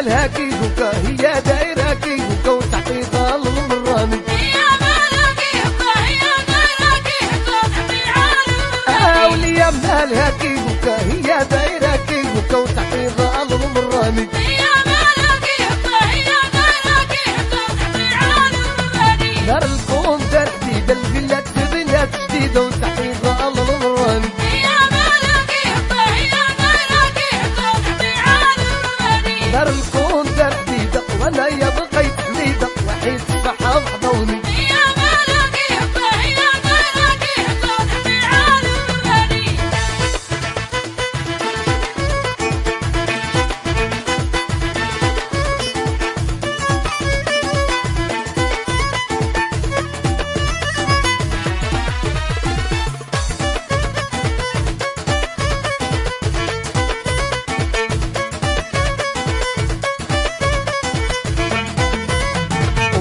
الهاكي دوكا هي دايره كي دوكا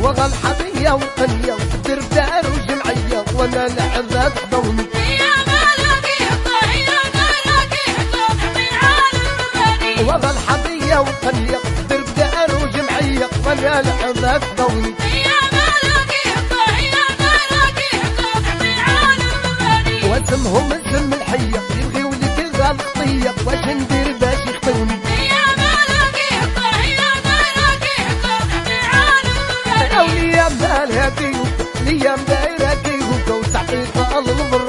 وغا الحضية وقنية دردار وجمعية وأنا لعبة ضوني وغا الحضية وقنية دردار وجمعية وأنا لعبة ضوني واسمهم اسم الحية يبغي لي في واش ندير ليا مدايرة كيغوكا وسعطيك الله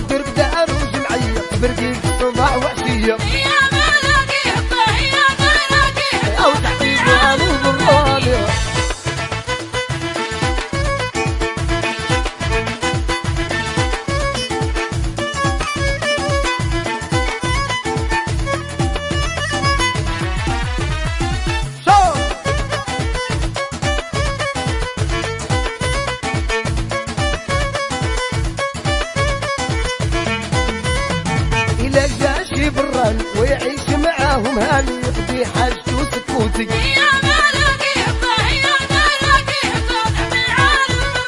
هل ويعيش معاهم هل يقضي حاجته سكوتي يا مالكي يا مالكي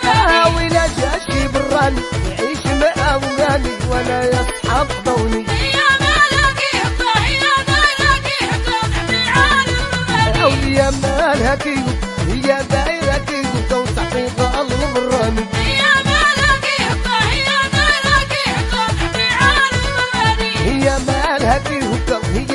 طالع ويلا جاشي بالرن يعيش معاهم هل ولا يصحى بضوني है कि हुक्म ही